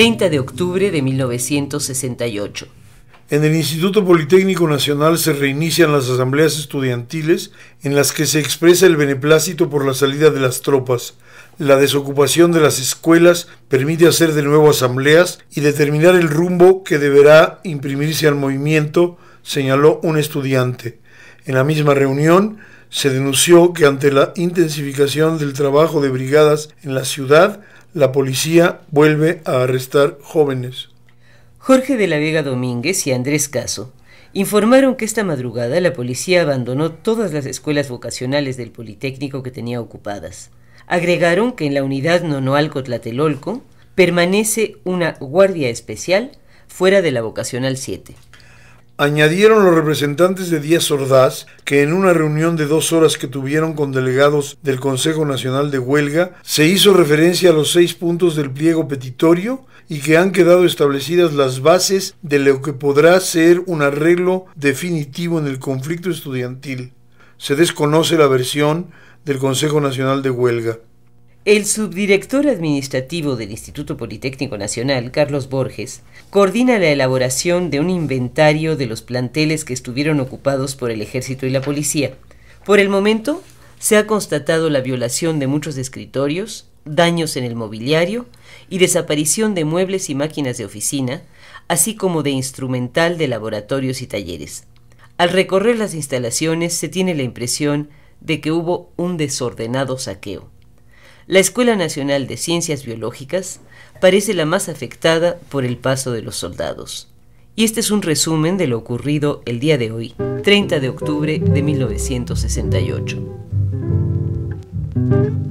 30 de octubre de 1968. En el Instituto Politécnico Nacional se reinician las asambleas estudiantiles en las que se expresa el beneplácito por la salida de las tropas. La desocupación de las escuelas permite hacer de nuevo asambleas y determinar el rumbo que deberá imprimirse al movimiento, señaló un estudiante. En la misma reunión se denunció que ante la intensificación del trabajo de brigadas en la ciudad, la policía vuelve a arrestar jóvenes. Jorge de la Vega Domínguez y Andrés Caso informaron que esta madrugada la policía abandonó todas las escuelas vocacionales del Politécnico que tenía ocupadas. Agregaron que en la unidad Nonoalco Tlatelolco permanece una guardia especial fuera de la vocacional 7. Añadieron los representantes de Díaz Ordaz que en una reunión de dos horas que tuvieron con delegados del Consejo Nacional de Huelga se hizo referencia a los seis puntos del pliego petitorio y que han quedado establecidas las bases de lo que podrá ser un arreglo definitivo en el conflicto estudiantil. Se desconoce la versión del Consejo Nacional de Huelga. El subdirector administrativo del Instituto Politécnico Nacional, Carlos Borges, coordina la elaboración de un inventario de los planteles que estuvieron ocupados por el ejército y la policía. Por el momento, se ha constatado la violación de muchos escritorios, daños en el mobiliario y desaparición de muebles y máquinas de oficina, así como de instrumental de laboratorios y talleres. Al recorrer las instalaciones se tiene la impresión de que hubo un desordenado saqueo. La Escuela Nacional de Ciencias Biológicas parece la más afectada por el paso de los soldados. Y este es un resumen de lo ocurrido el día de hoy, 30 de octubre de 1968.